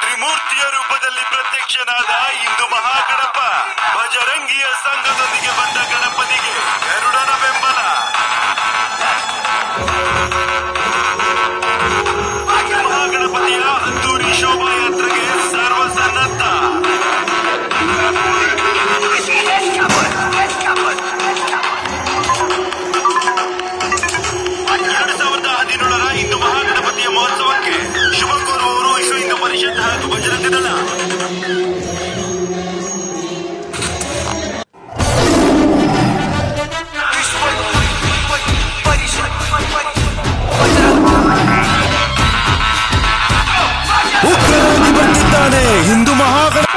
ತ್ರಿಮೂರ್ತಿಯ ರೂಪದಲ್ಲಿ ಪ್ರತ್ಯಕ್ಷನಾದ ಇಂದು ಮಹಾಗಣಪ ಭಜರಂಗಿಯ ಸಂಘದ हिंदू महागण